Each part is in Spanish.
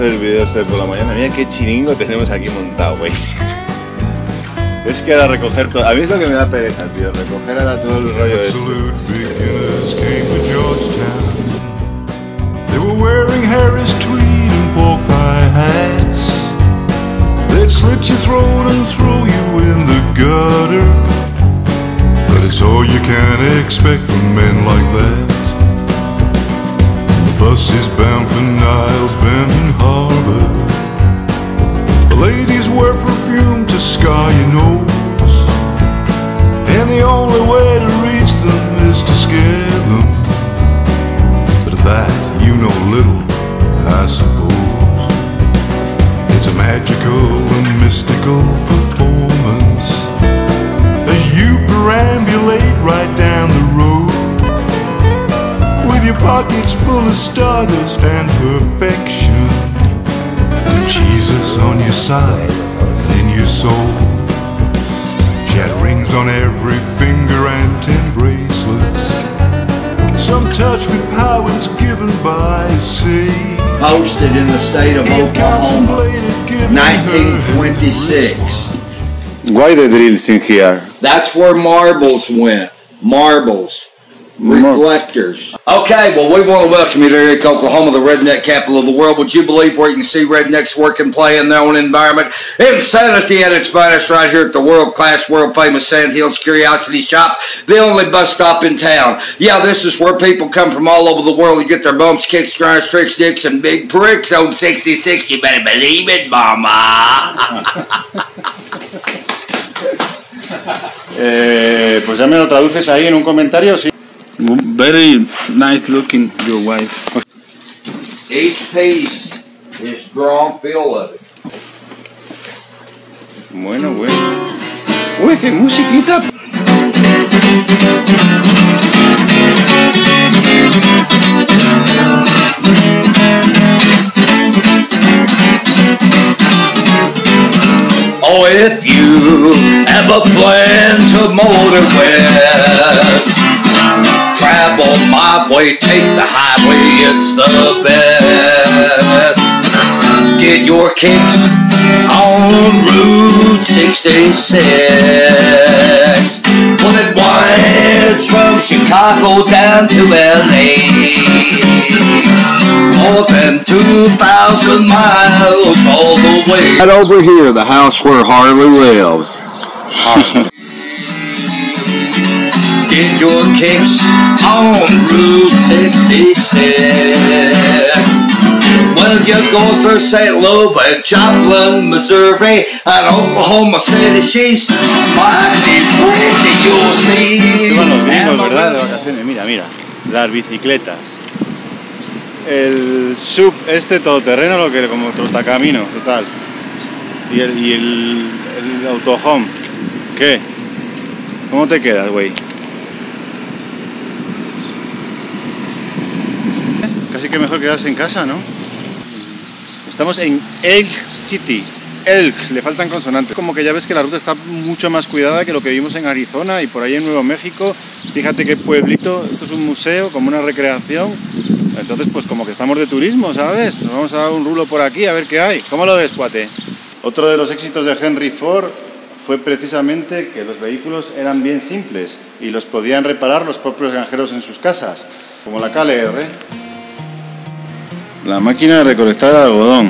el video este por la mañana. Mira qué chiringo tenemos aquí montado, güey. Es que era recoger todo. A mí es lo que me da pereza, tío. Recoger ahora todo el rollo este. They were wearing Harris tweed and pork hats. They'd slit your throat and throw you in the gutter. But it's all you can expect from men like that. Bus is bound for Niles Bend Harbor. The ladies wear perfume to scar your nose. And the only way to reach them is to scare them. Posted in the state of Oklahoma, contemplated giving her 1926. Why the drills in here? That's where marbles went. Marbles. Mar- Reflectors. Okay, well, we want to welcome you to Eric, Oklahoma, the redneck capital of the world. Would you believe where you can see rednecks work and play in their own environment? Insanity at its finest right here at the world-class, world-famous Sand Hills Curiosity Shop, the only bus stop in town. Yeah, this is where people come from all over the world to get their bumps, kicks, grinds, tricks, dicks, and big pricks. Old 66, you better believe it, mama. Eh, pues ya me lo traduces ahí en un comentario, sí. Very nice looking, your wife. Each piece is drawn feel of it. Bueno, bueno. Uy, qué musiquita. Oh, if you ever plan to motor west, travel my way, take the highway, it's the best. Get your kicks on Route 66. Well, it winds from Chicago down to LA. More than 2,000 miles all the way. Right over here, the house where Harley lives. Get your kicks on Route 66. Well, you're going through St. Louis, Joplin, Missouri, and Oklahoma City. She's mighty pretty, you'll see. Iban los gringos, And ¿verdad? De vacaciones. Mira, mira. Las bicicletas. El sub este todoterreno, lo que como trotacamino, total. Y el, y el, el autohome. ¿Qué? ¿Cómo te quedas, güey? Casi que mejor quedarse en casa, ¿no? Estamos en Elk City. Elk, le faltan consonantes. Como que ya ves que la ruta está mucho más cuidada que lo que vimos en Arizona y por ahí en Nuevo México. Fíjate qué pueblito, esto es un museo, como una recreación. Entonces, pues como que estamos de turismo, ¿sabes? Nos vamos a dar un rulo por aquí a ver qué hay. ¿Cómo lo ves, Cuate? Otro de los éxitos de Henry Ford fue precisamente que los vehículos eran bien simples y los podían reparar los propios granjeros en sus casas, como la KLR. La máquina de recolectar algodón.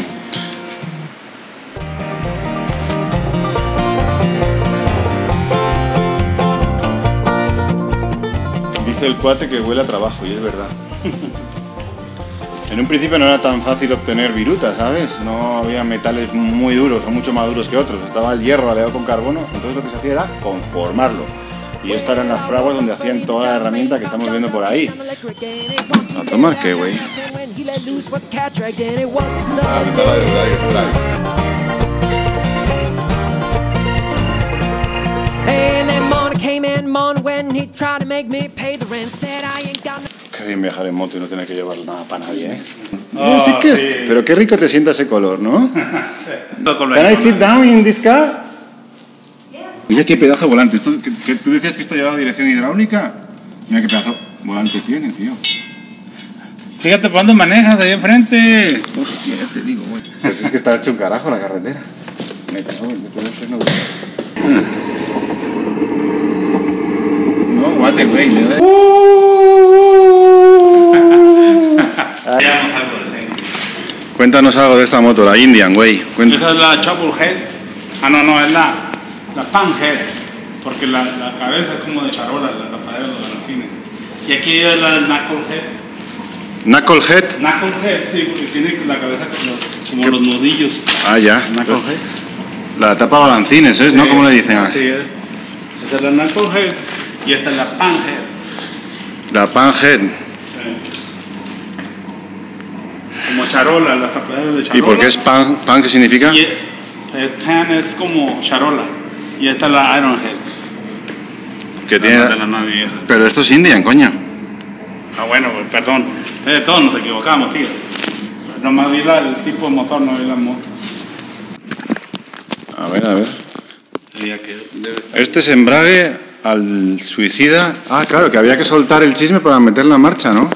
Dice el cuate que huele a trabajo y es verdad. En un principio no era tan fácil obtener viruta, ¿sabes? No había metales muy duros o mucho más duros que otros. Estaba el hierro aleado con carbono, entonces lo que se hacía era conformarlo. Y estas eran las fraguas donde hacían toda la herramienta que estamos viendo por ahí. ¿A tomar qué, güey? Qué bien viajar en moto y no tener que llevar nada para nadie, ¿eh? Mira, sí que es- Pero qué rico te sienta ese color, ¿no? Can I sit down in this car? Mira qué pedazo de volante. Esto, que, que ¿Tú decías que esto llevaba dirección hidráulica? Mira qué pedazo de volante tiene, tío. Fíjate por dónde manejas ahí enfrente. Hostia, ya te digo, güey. Pues es que está hecho un carajo la carretera. Me cago en el freno. No, guate, güey. le da- algo decente. Cuéntanos algo de esta moto, la Indian, güey. Esa es la Chopper Head. Ah, no, no, es la, la Pan Head. Porque la, la cabeza es como de charola, la tapadera de los balancines. Y aquí es la Knuckle Head. Knucklehead. Knuckle Head, sí, porque tiene la cabeza como, como los nudillos. Ah, ya. Knuckle Head. La tapa balancines, ¿es? ¿No? Sí, ¿Cómo le dicen? Así es. Esta es la Knuckle Head y esta es la Pan Head. La Panhead. Como charola, las tapaderas de charola. ¿Y por qué es pan? ¿Pan qué significa? Y, eh, pan es como charola. Y esta es la Iron Head. Que La de tiene... más viejas. Pero esto es Indian, coño. Ah, bueno, pues, perdón. Eh, todos nos equivocamos, tío. Nomás vi la- el tipo de motor, no vi la moto. A ver, a ver. Este es embrague al suicida. Ah, claro, que había que soltar el chisme para meter la marcha, ¿no?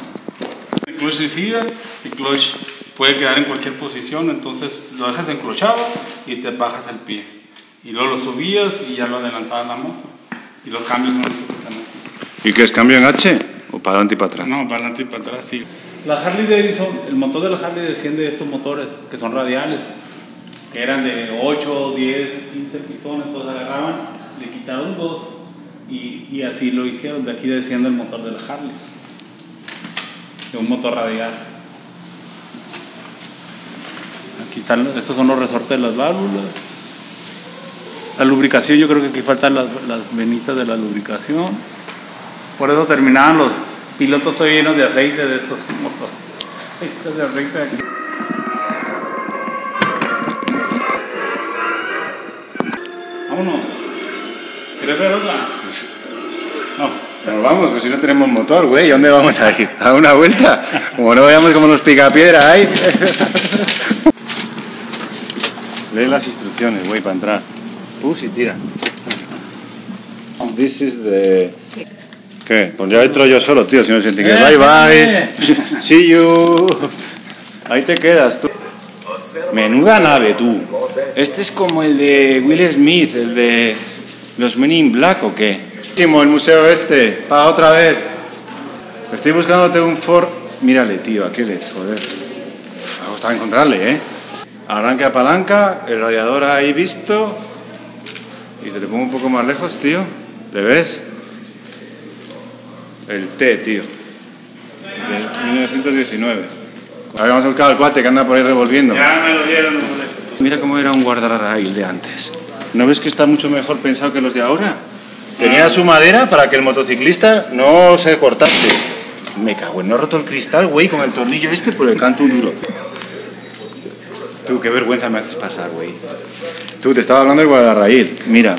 El clutch suicida, el clutch puede quedar en cualquier posición, entonces lo dejas encrochado y te bajas el pie. Y luego lo subías y ya lo adelantabas la moto. Y los cambios los están aquí. ¿Y qué es cambio en H? ¿O para adelante y para atrás? No, para adelante y para atrás, sí. La Harley Davidson, el motor de la Harley desciende de estos motores que son radiales, que eran de 8, 10, 15 pistones, entonces agarraban, le quitaron dos y, y así lo hicieron. De aquí desciende el motor de la Harley, de un motor radial. Aquí están, los- estos son los resortes de las válvulas. La lubricación, yo creo que aquí faltan las, las venitas de la lubricación. Por eso terminaban los pilotos todavía llenos de aceite de estos motores. Estos de aquí. Vámonos. ¿Quieres ver otra? No. Nos vamos, pues si no tenemos motor, güey, ¿a dónde vamos a ir? ¿A una vuelta? Como no veamos como nos pica piedra ahí. Lee las instrucciones, güey, para entrar. Push y tira. This is the... ¿Qué? Pues ya entro yo solo, tío, si no siente que... Eh, Bye, bye. espérame. See you. Ahí te quedas, tú. Menuda nave, tú. Este es como el de Will Smith, el de los Men in Black, ¿o qué? El museo este. Paga otra vez. Estoy buscándote un Ford. Mírale, tío, aquel es, joder. Me ha costado encontrarle, ¿eh? Arranque a palanca, el radiador ahí visto. Y te le pongo un poco más lejos, tío. ¿Le ves? El T, tío. De 1919. Habíamos buscado al cuate que anda por ahí revolviendo. Ya me lo dieron, no. Mira cómo era un guardarraíl de antes. ¿No ves que está mucho mejor pensado que los de ahora? Tenía su madera para que el motociclista no se cortase. Me cago en no he roto el cristal, güey, con el tornillo este por el canto duro. Tú, qué vergüenza me haces pasar, güey. Tú, te estaba hablando del guardarraíl. Mira,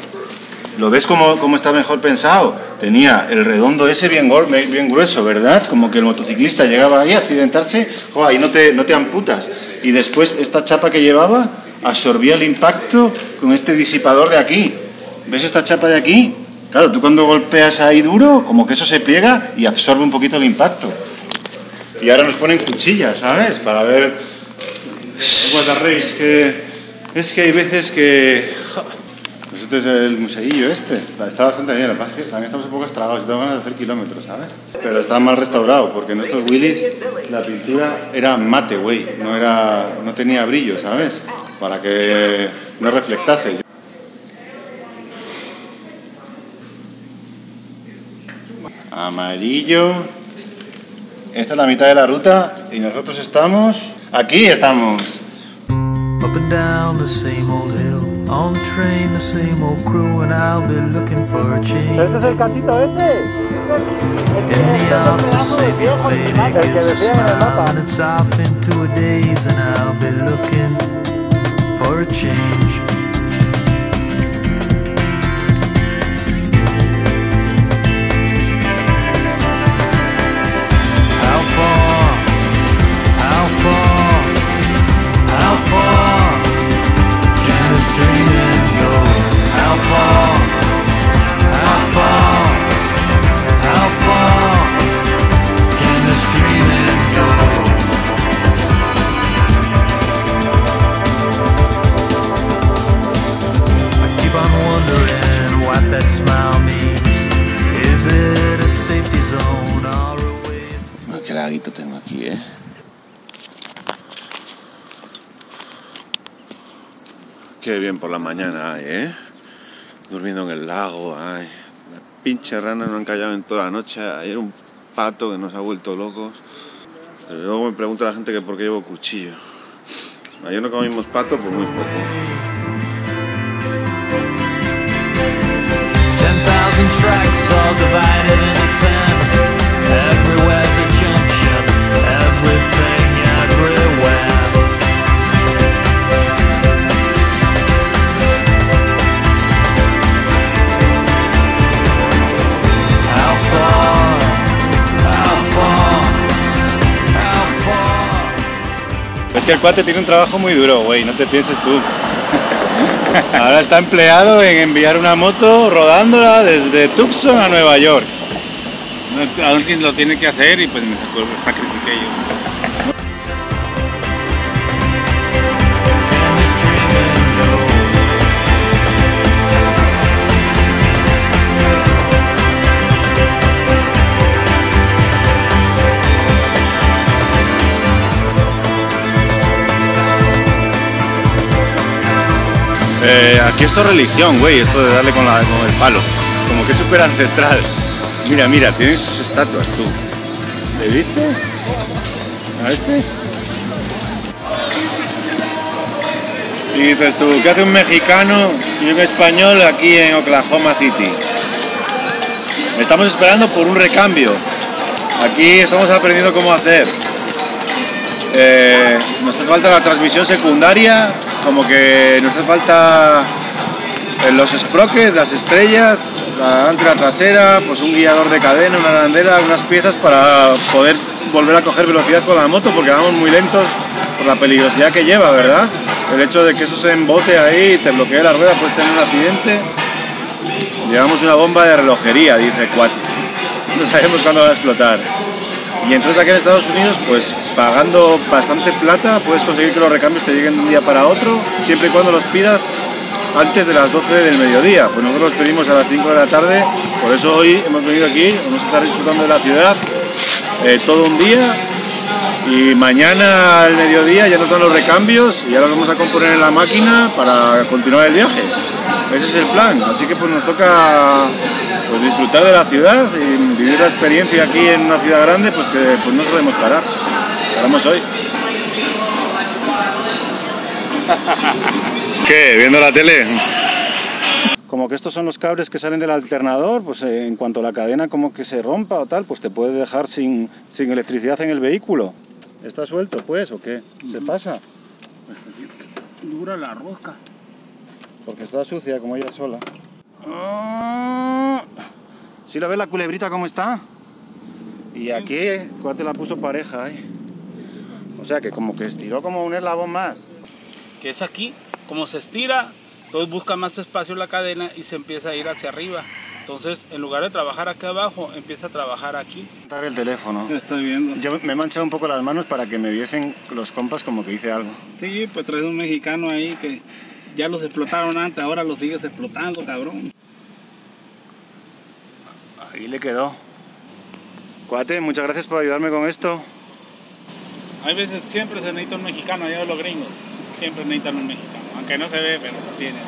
¿lo ves cómo, cómo está mejor pensado? Tenía el redondo ese bien, bien grueso, ¿verdad? Como que el motociclista llegaba ahí a accidentarse, joder, ahí no te, no te amputas. Y después esta chapa que llevaba absorbía el impacto con este disipador de aquí. ¿Ves esta chapa de aquí? Claro, tú cuando golpeas ahí duro, como que eso se pliega y absorbe un poquito el impacto. Y ahora nos ponen cuchillas, ¿sabes? Para ver... Es que, es que hay veces que... Pues este es el museillo este. Está bastante bien. Lo que es que también estamos un poco estragados. Yo tengo ganas de hacer kilómetros, ¿sabes? Pero está mal restaurado porque en estos Willys la pintura era mate, güey. No, era, no tenía brillo, ¿sabes? Para que no reflectase. Amarillo. Esta es la mitad de la ruta y nosotros estamos... Aquí estamos. Up and down the same old hill, on the train, the same old crew, and I'll be looking for a change. Este es el casito ese. In the office, same old lady gives a smile, and it's off into a daze, and I'll be looking for a change. Mañana, ay, ¿eh? Durmiendo en el lago, ay. Las pinches ranas no han callado en toda la noche. Ayer un pato que nos ha vuelto locos. Luego me pregunta la gente que por qué llevo cuchillo. Ayer no comimos pato por muy poco. 10,000 tracks all divided el cuate tiene un trabajo muy duro, güey, no te pienses tú. Ahora está empleado en enviar una moto rodándola desde Tucson a Nueva York. Alguien lo tiene que hacer y pues me sacrifiqué yo. Eh, aquí esto es religión, güey, esto de darle con, la- con el palo. Como que es súper ancestral. Mira, mira, tienen sus estatuas tú. ¿Le viste? ¿A este? Y dices tú, ¿qué hace un mexicano y un español aquí en Oklahoma City? Estamos esperando por un recambio. Aquí estamos aprendiendo cómo hacer. Eh, nos hace falta la transmisión secundaria, como que nos hace falta eh, los sprockets, las estrellas, la antena trasera, pues un guiador de cadena, una arandela, unas piezas para poder volver a coger velocidad con la moto, porque vamos muy lentos por la peligrosidad que lleva, ¿verdad? El hecho de que eso se embote ahí y te bloquee la rueda, puedes tener un accidente. Llevamos una bomba de relojería, dice Quat. No sabemos cuándo va a explotar. Y entonces aquí en Estados Unidos, pues pagando bastante plata, puedes conseguir que los recambios te lleguen de un día para otro, siempre y cuando los pidas antes de las 12 del mediodía. Pues nosotros los pedimos a las 5 de la tarde, por eso hoy hemos venido aquí, vamos a estar disfrutando de la ciudad eh, todo un día y mañana al mediodía ya nos dan los recambios y ya los vamos a componer en la máquina para continuar el viaje. Ese es el plan, así que pues nos toca pues, disfrutar de la ciudad y vivir la experiencia aquí en una ciudad grande, pues que pues no podemos parar. Paramos hoy. ¿Qué? ¿Viendo la tele? Como que estos son los cables que salen del alternador, pues eh, en cuanto la cadena como que se rompa o tal, pues te puede dejar sin, sin electricidad en el vehículo. ¿Está suelto pues o qué? ¿Se pasa? Dura la rosca. Porque está sucia como ella sola. Ah, ¿Sí la ves la culebrita cómo está? Y aquí, te la puso pareja ahí. O sea que como que estiró como un eslabón más. Que es aquí, como se estira, entonces busca más espacio la cadena y se empieza a ir hacia arriba. Entonces, en lugar de trabajar acá abajo, empieza a trabajar aquí. Dar el teléfono. Estoy viendo. Yo me he manchado un poco las manos para que me viesen los compas como que hice algo. Sí, pues traes un mexicano ahí que ya los explotaron antes, ahora los sigues explotando, cabrón. Ahí le quedó. Cuate, muchas gracias por ayudarme con esto. Hay veces siempre se necesita un mexicano, allá de los gringos. Siempre necesitan un mexicano, aunque no se ve, pero lo tienen.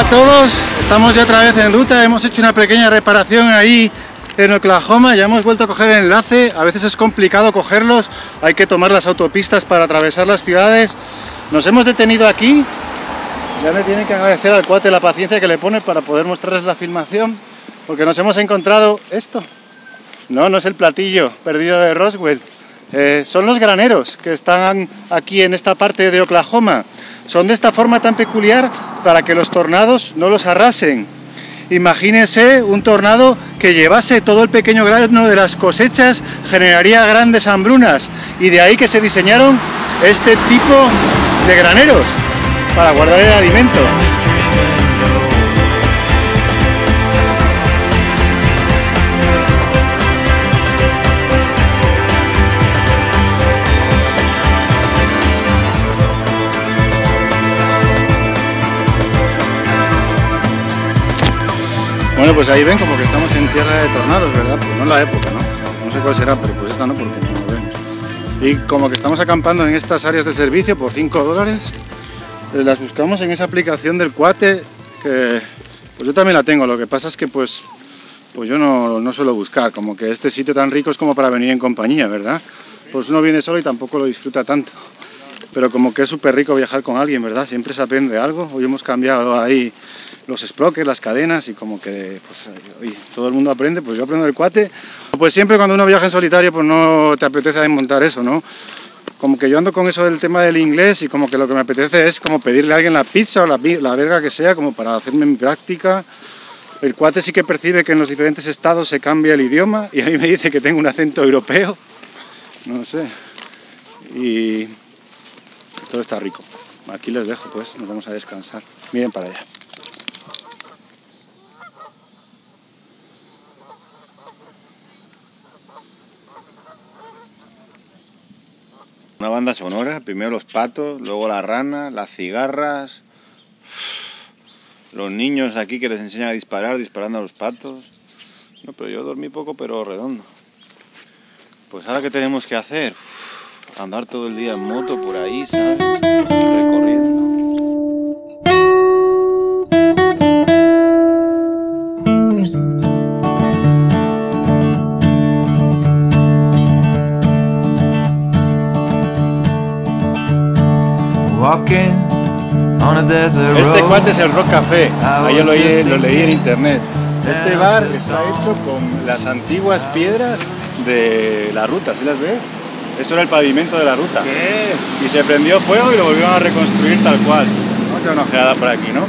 Hola a todos, estamos ya otra vez en ruta, hemos hecho una pequeña reparación ahí en Oklahoma, ya hemos vuelto a coger el enlace, a veces es complicado cogerlos, hay que tomar las autopistas para atravesar las ciudades. Nos hemos detenido aquí, ya me tienen que agradecer al cuate la paciencia que le pone para poder mostrarles la filmación, porque nos hemos encontrado esto. No, no es el platillo perdido de Roswell. Eh, son los graneros que están aquí en esta parte de Oklahoma. Son de esta forma tan peculiar para que los tornados no los arrasen. Imagínense un tornado que llevase todo el pequeño grano de las cosechas, generaría grandes hambrunas. Y de ahí que se diseñaron este tipo de graneros para guardar el alimento. Bueno, pues ahí ven como que estamos en tierra de tornados, ¿verdad? Pues no es la época, ¿no? No sé cuál será, pero pues esta no, porque no lo vemos. Y como que estamos acampando en estas áreas de servicio por 5 dólares, eh, las buscamos en esa aplicación del cuate, que pues yo también la tengo, lo que pasa es que pues, pues yo no, no suelo buscar, como que este sitio tan rico es como para venir en compañía, ¿verdad? Pues uno viene solo y tampoco lo disfruta tanto. Pero como que es súper rico viajar con alguien, ¿verdad? Siempre se aprende algo. Hoy hemos cambiado ahí los sprockets, las cadenas y como que pues, oye, todo el mundo aprende, pues yo aprendo del cuate. Pues siempre cuando uno viaja en solitario pues no te apetece montar eso, ¿no? Como que yo ando con eso del tema del inglés y como que lo que me apetece es como pedirle a alguien la pizza o la, la verga que sea como para hacerme mi práctica. El cuate sí que percibe que en los diferentes estados se cambia el idioma y a mí me dice que tengo un acento europeo. No sé. Y todo está rico. Aquí les dejo pues, nos vamos a descansar. Miren para allá. Banda sonora, primero los patos, luego la rana, las cigarras, los niños aquí que les enseñan a disparar, disparando a los patos. No, pero yo dormí poco, pero redondo. Pues ahora qué tenemos que hacer? Andar todo el día en moto por ahí, ¿sabes? Recorriendo. Este cuate es el Rock Café. Ahí yo lo, leí- lo leí en internet. Este bar está hecho con las antiguas piedras de la ruta, ¿sí las ves? Eso era el pavimento de la ruta. Y se prendió fuego y lo volvieron a reconstruir tal cual. Vamos a una ojeada por aquí, ¿no?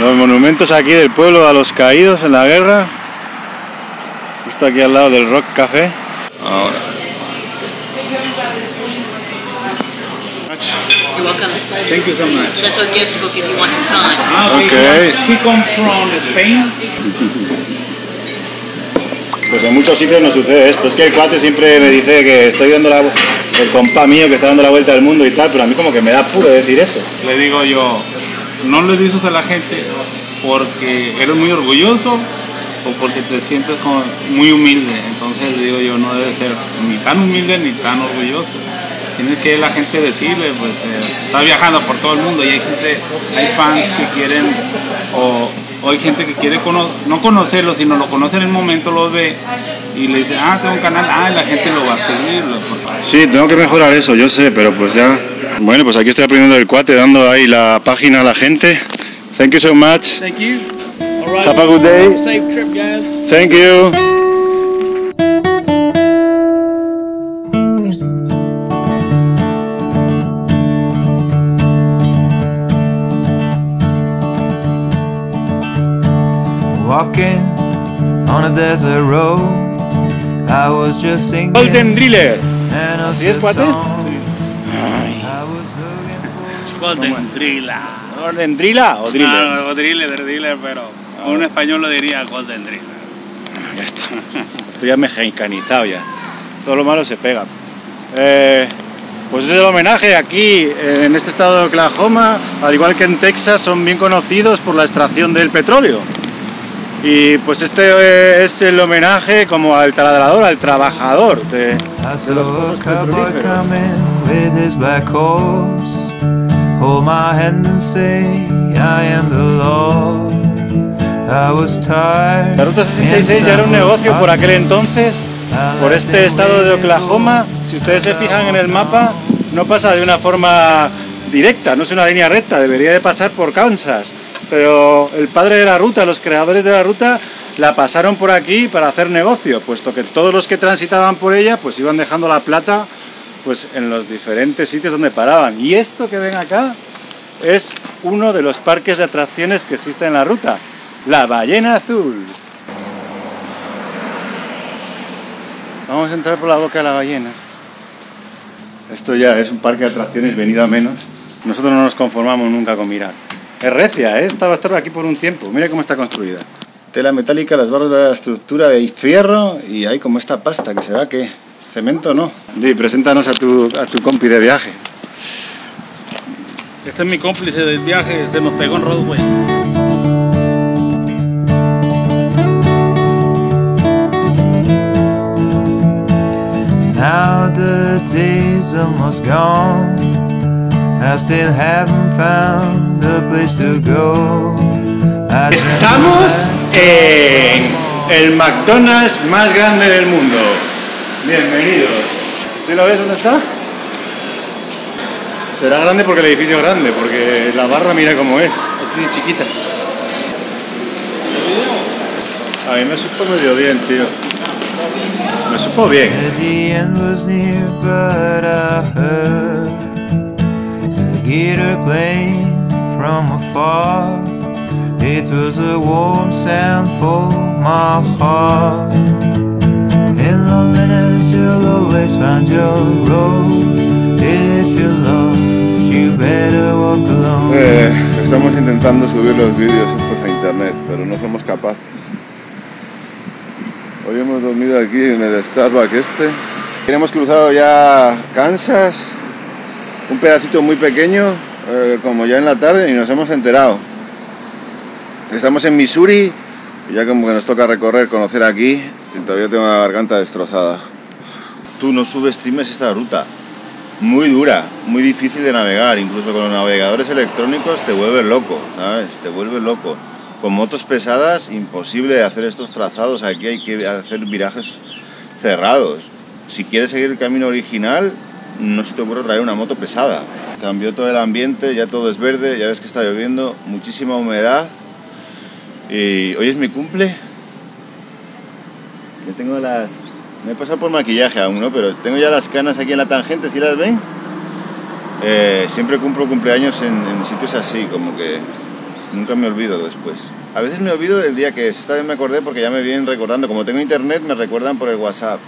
Los monumentos aquí del pueblo a los caídos en la guerra. Justo aquí al lado del Rock Café. Ahora. You're welcome. Thank you so much. That's a guest book if you want to sign. Okay. He come from Spain. Pues en muchos sitios nos sucede esto. Es que el cuate siempre me dice que estoy dando la, el compa mío que está dando la vuelta al mundo y tal, pero a mí como que me da puro decir eso. Le digo yo, no le dices a la gente porque eres muy orgulloso o porque te sientes como muy humilde. Entonces le digo yo, no debe ser ni tan humilde ni tan orgulloso. Tienes que la gente decirle, pues eh, está viajando por todo el mundo y hay gente, hay fans que quieren o, o hay gente que quiere cono- no conocerlo, sino lo conoce en el momento, lo ve y le dice, ah, tengo un canal, ah, la gente lo va a seguir. Sí, tengo que mejorar eso, yo sé, pero pues ya. Bueno, pues aquí estoy aprendiendo del cuate, dando ahí la página a la gente. Thank you so much. Thank you. Right. Have a good day. Have a safe trip, guys. Thank you. Walking on a desert road. I was just singing Golden Driller. and a ¿Así es, cuate? for Golden Driller. ¿Golden Driller o Driller? No, driller, driller, pero un español lo diría Golden Driller. Ya está. Estoy ya mexicanizado ya. Todo lo malo se pega. Eh, pues es el homenaje aquí, en este estado de Oklahoma, al igual que en Texas, son bien conocidos por la extracción del petróleo. Y pues este eh, es el homenaje como al taladrador, al trabajador de, de los saw a pozos cowboy petrolíferos. coming with his black horse. Hold my hand and say, I am the Lord. I was tired. La Ruta 66 ya era un negocio por aquel entonces, por este estado de Oklahoma. Si ustedes se fijan en el mapa, no pasa de una forma directa, no es una línea recta, debería de pasar por Kansas. Pero el padre de la ruta, los creadores de la ruta, la pasaron por aquí para hacer negocio, puesto que todos los que transitaban por ella, pues iban dejando la plata pues en los diferentes sitios donde paraban. Y esto que ven acá es uno de los parques de atracciones que existen en la ruta, la ballena azul. Vamos a entrar por la boca de la ballena. Esto ya es un parque de atracciones venido a menos. Nosotros no nos conformamos nunca con mirar. Es recia, ¿eh? Esta estar aquí por un tiempo. Mira cómo está construida. Tela metálica, las barras de la estructura de fierro y hay como esta pasta, que será que cemento no. Di, preséntanos a tu, a tu compi de viaje. Este es mi cómplice del viaje, se nos pegó en Broadway. Now the day's almost gone I still haven't found Estamos en el McDonald's más grande del mundo. Bienvenidos. ¿Sí lo ves dónde está? Será grande porque el edificio es grande, porque la barra mira cómo es, así chiquita. A mí me supo medio bien, tío. Me supo bien. From afar. It was a warm sound for my heart. In loneliness, you'll always find your road. If you're lost, you better walk alone. Eh, estamos intentando subir los vídeos estos a internet, pero no somos capaces. Hoy hemos dormido aquí en el Starbucks este. Hemos cruzado ya Kansas, un pedacito muy pequeño, eh, como ya en la tarde, y nos hemos enterado. Estamos en Missouri y ya como que nos toca recorrer, conocer aquí, todavía tengo la garganta destrozada. Tú no subestimes esta ruta. Muy dura, muy difícil de navegar. Incluso con los navegadores electrónicos te vuelves loco, ¿sabes? Te vuelves loco. Con motos pesadas, imposible hacer estos trazados. Aquí hay que hacer virajes cerrados. Si quieres seguir el camino original, no se te ocurre traer una moto pesada. Cambió todo el ambiente, ya todo es verde, ya ves que está lloviendo, muchísima humedad. Y hoy es mi cumple. Yo tengo las. Me he pasado por maquillaje aún, ¿no? Pero tengo ya las canas aquí en la tangente, ¿sí las ven? Eh, siempre cumplo cumpleaños en, en sitios así, como que nunca me olvido después. A veces me olvido del día que es. Esta vez me acordé porque ya me vienen recordando. Como tengo internet, me recuerdan por el WhatsApp.